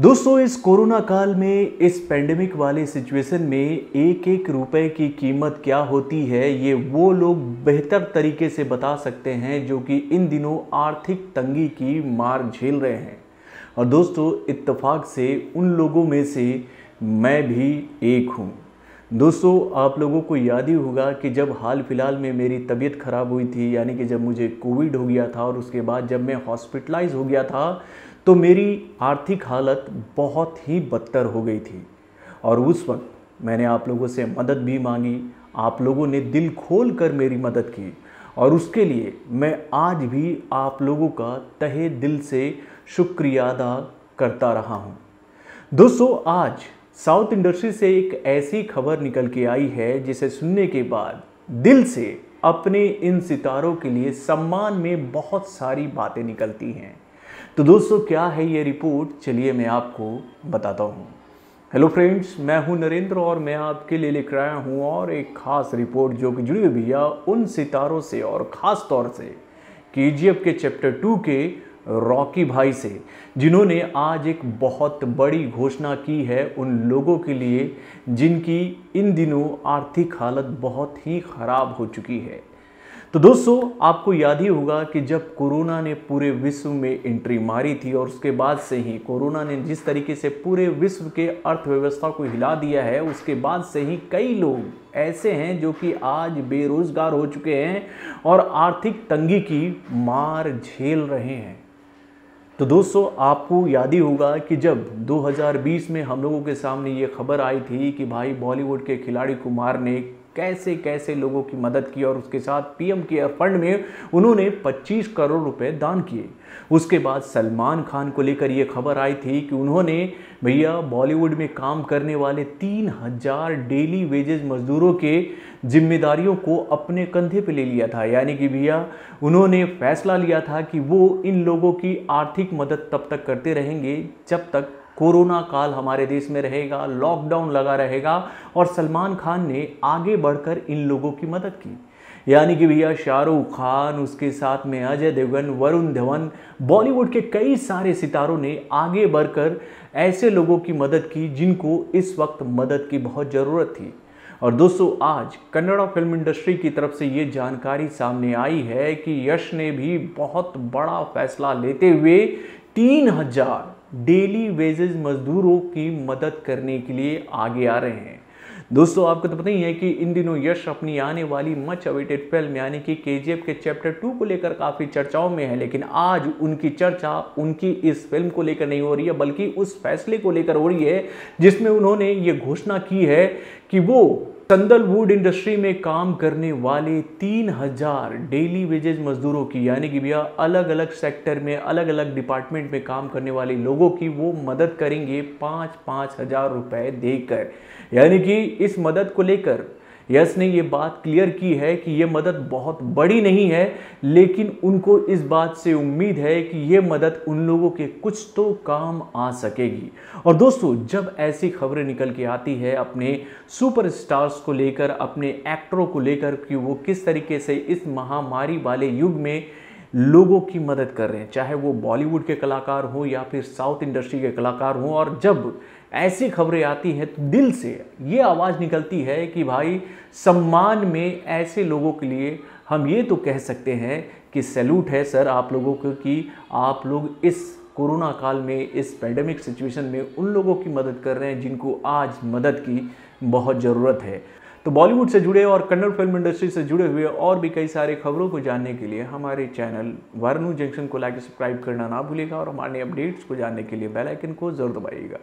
दोस्तों, इस कोरोना काल में, इस पेंडेमिक वाले सिचुएशन में एक एक रुपए की कीमत क्या होती है, ये वो लोग बेहतर तरीके से बता सकते हैं, जो कि इन दिनों आर्थिक तंगी की मार झेल रहे हैं। और दोस्तों, इत्तेफाक से उन लोगों में से मैं भी एक हूँ। दोस्तों, आप लोगों को याद ही होगा कि जब हाल फ़िलहाल में मेरी तबीयत ख़राब हुई थी, यानी कि जब मुझे कोविड हो गया था और उसके बाद जब मैं हॉस्पिटलाइज हो गया था तो मेरी आर्थिक हालत बहुत ही बदतर हो गई थी। और उस वक्त मैंने आप लोगों से मदद भी मांगी, आप लोगों ने दिल खोल कर मेरी मदद की और उसके लिए मैं आज भी आप लोगों का तहे दिल से शुक्रिया अदा करता रहा हूँ। दोस्तों, आज साउथ इंडस्ट्री से एक ऐसी खबर निकल के आई है जिसे सुनने के बाद दिल से अपने इन सितारों के लिए सम्मान में बहुत सारी बातें निकलती हैं। तो दोस्तों, क्या है ये रिपोर्ट? चलिए मैं आपको बताता हूँ। हेलो फ्रेंड्स, मैं हूँ नरेंद्र और मैं आपके लिए लेकर आया हूँ और एक खास रिपोर्ट जो कि जुड़ी हुई भैया उन सितारों से और ख़ास तौर से के के चैप्टर टू के रॉकी भाई से, जिन्होंने आज एक बहुत बड़ी घोषणा की है उन लोगों के लिए, जिनकी इन दिनों आर्थिक हालत बहुत ही ख़राब हो चुकी है। तो दोस्तों, आपको याद ही होगा कि जब कोरोना ने पूरे विश्व में एंट्री मारी थी और उसके बाद से ही कोरोना ने जिस तरीके से पूरे विश्व के अर्थव्यवस्था को हिला दिया है, उसके बाद से ही कई लोग ऐसे हैं जो कि आज बेरोजगार हो चुके हैं और आर्थिक तंगी की मार झेल रहे हैं। तो दोस्तों, आपको याद ही होगा कि जब 2020 में हम लोगों के सामने ये खबर आई थी कि भाई बॉलीवुड के खिलाड़ी कुमार ने कैसे कैसे लोगों की मदद की और उसके साथ पीएम केयर फंड में उन्होंने 25 करोड़ रुपए दान किए। उसके बाद सलमान खान को लेकर ये खबर आई थी कि उन्होंने, भैया, बॉलीवुड में काम करने वाले तीन हज़ार डेली वेजेस मजदूरों के जिम्मेदारियों को अपने कंधे पे ले लिया था। यानी कि, भैया, उन्होंने फैसला लिया था कि वो इन लोगों की आर्थिक मदद तब तक करते रहेंगे जब तक कोरोना काल हमारे देश में रहेगा लॉकडाउन लगा रहेगा और सलमान खान ने आगे बढ़कर इन लोगों की मदद की। यानी कि भैया शाहरुख खान, उसके साथ में अजय देवगन, वरुण धवन, बॉलीवुड के कई सारे सितारों ने आगे बढ़कर ऐसे लोगों की मदद की जिनको इस वक्त मदद की बहुत ज़रूरत थी। और दोस्तों, आज कन्नड़ा फ़िल्म इंडस्ट्री की तरफ़ से ये जानकारी सामने आई है कि यश ने भी बहुत बड़ा फैसला लेते हुए तीन हज़ार डेली वेजेस मजदूरों की मदद करने के लिए आगे आ रहे हैं। दोस्तों, आपको तो पता ही है कि इन दिनों यश अपनी आने वाली मच अवेटेड फ़िल्म यानी कि के के चैप्टर टू को लेकर काफ़ी चर्चाओं में है, लेकिन आज उनकी चर्चा उनकी इस फ़िल्म को लेकर नहीं हो रही है, बल्कि उस फैसले को लेकर हो रही है, जिसमें उन्होंने ये घोषणा की है कि वो संदलवुड इंडस्ट्री में काम करने वाले तीन हज़ार डेली वेजेज मजदूरों की, यानी कि भैया अलग अलग सेक्टर में अलग अलग डिपार्टमेंट में काम करने वाले लोगों की वो मदद करेंगे पाँच पाँच हज़ार रुपए देकर। यानी कि इस मदद को लेकर यस ने ये बात क्लियर की है कि ये मदद बहुत बड़ी नहीं है, लेकिन उनको इस बात से उम्मीद है कि ये मदद उन लोगों के कुछ तो काम आ सकेगी। और दोस्तों, जब ऐसी खबरें निकल के आती है अपने सुपरस्टार्स को लेकर, अपने एक्टरों को लेकर कि वो किस तरीके से इस महामारी वाले युग में लोगों की मदद कर रहे हैं, चाहे वो बॉलीवुड के कलाकार हो या फिर साउथ इंडस्ट्री के कलाकार हों। और जब ऐसी खबरें आती हैं तो दिल से ये आवाज़ निकलती है कि भाई, सम्मान में ऐसे लोगों के लिए हम ये तो कह सकते हैं कि सैल्यूट है सर आप लोगों को कि आप लोग इस कोरोना काल में, इस पेंडेमिक सिचुएशन में उन लोगों की मदद कर रहे हैं जिनको आज मदद की बहुत ज़रूरत है। तो बॉलीवुड से जुड़े और कन्नड़ फ़िल्म इंडस्ट्री से जुड़े हुए और भी कई सारे खबरों को जानने के लिए हमारे चैनल वारनू जंक्शन को लाइक सब्सक्राइब करना ना भूलेगा और हमारे अपडेट्स को जानने के लिए बेल आइकन को ज़रूर दबाइएगा।